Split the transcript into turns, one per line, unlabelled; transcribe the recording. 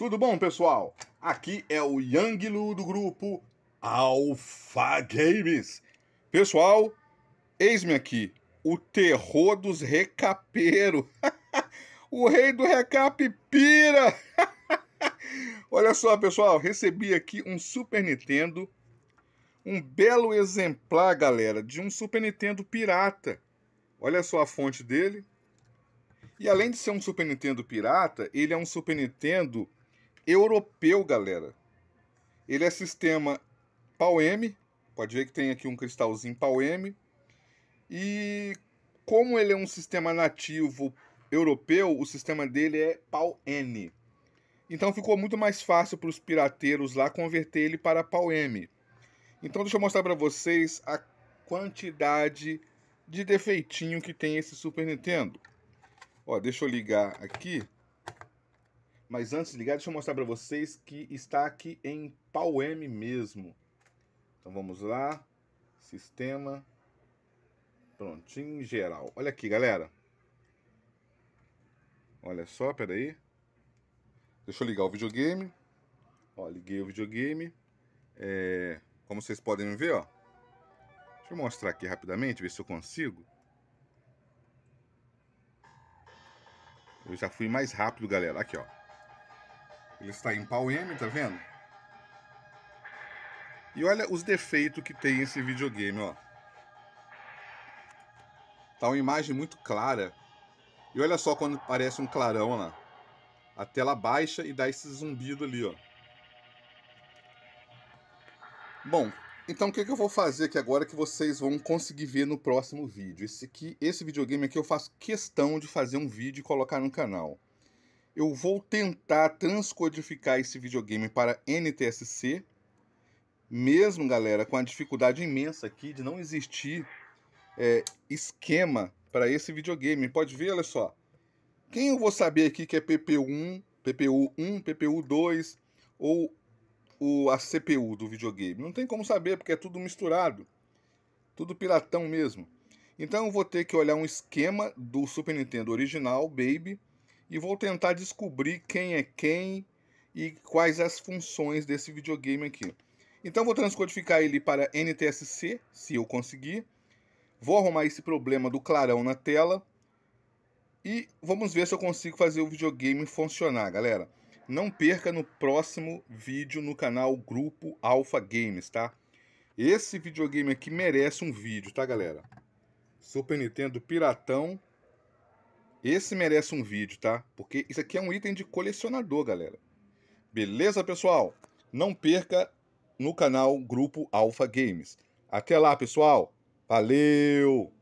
Tudo bom, pessoal? Aqui é o Yang Lu do grupo Alpha Games. Pessoal, eis-me aqui, o terror dos recapeiros. o rei do recap pira. Olha só, pessoal, recebi aqui um Super Nintendo, um belo exemplar, galera, de um Super Nintendo pirata. Olha só a fonte dele. E além de ser um Super Nintendo pirata, ele é um Super Nintendo europeu, galera. Ele é sistema PAL-M, pode ver que tem aqui um cristalzinho PAL-M. E como ele é um sistema nativo europeu, o sistema dele é PAL-N. Então ficou muito mais fácil para os pirateiros lá converter ele para PAL-M. Então deixa eu mostrar para vocês a quantidade de defeitinho que tem esse Super Nintendo. Ó, deixa eu ligar aqui. Mas antes de ligar, deixa eu mostrar para vocês que está aqui em PAL-M mesmo. Então vamos lá. Sistema. Prontinho, geral. Olha aqui, galera. Olha só, peraí. Deixa eu ligar o videogame. Ó, liguei o videogame. É, como vocês podem ver, ó. Deixa eu mostrar aqui rapidamente, ver se eu consigo. Eu já fui mais rápido, galera. Aqui, ó. Ele está em pau M, tá vendo? E olha os defeitos que tem esse videogame, ó. Tá uma imagem muito clara. E olha só quando aparece um clarão lá. A tela baixa e dá esse zumbido ali, ó. Bom, então o que, que eu vou fazer aqui agora que vocês vão conseguir ver no próximo vídeo? Esse, aqui, esse videogame aqui eu faço questão de fazer um vídeo e colocar no canal eu vou tentar transcodificar esse videogame para NTSC, mesmo, galera, com a dificuldade imensa aqui de não existir é, esquema para esse videogame. Pode ver, olha só. Quem eu vou saber aqui que é PPU1, PPU1, PPU2 ou o, a CPU do videogame? Não tem como saber, porque é tudo misturado. Tudo piratão mesmo. Então eu vou ter que olhar um esquema do Super Nintendo original, Baby, e vou tentar descobrir quem é quem e quais as funções desse videogame aqui. Então vou transcodificar ele para NTSC, se eu conseguir. Vou arrumar esse problema do clarão na tela. E vamos ver se eu consigo fazer o videogame funcionar, galera. Não perca no próximo vídeo no canal Grupo Alpha Games, tá? Esse videogame aqui merece um vídeo, tá, galera? Super Nintendo Piratão esse merece um vídeo, tá? Porque isso aqui é um item de colecionador, galera. Beleza, pessoal? Não perca no canal Grupo Alpha Games. Até lá, pessoal. Valeu!